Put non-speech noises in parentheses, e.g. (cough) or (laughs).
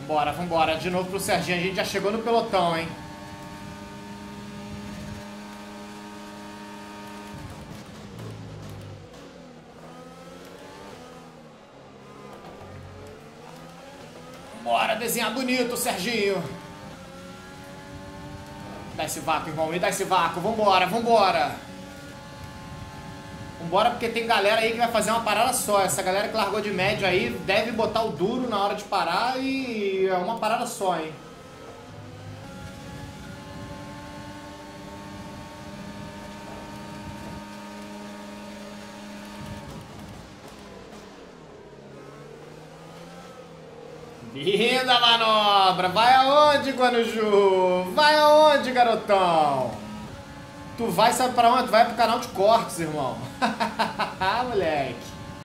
Vambora, vambora. De novo pro Serginho. A gente já chegou no pelotão, hein? Bora desenhar bonito, Serginho. Dá esse vácuo, irmão. Me dá esse vácuo. Vambora, vambora. Vambora, porque tem galera aí que vai fazer uma parada só. Essa galera que largou de médio aí deve botar o duro na hora de parar e é uma parada só, hein? Linda manobra! Vai aonde, Guanuju? Vai aonde, garotão? Tu vai, sabe pra onde? Tu vai pro canal de cortes, irmão. (laughs) Moleque.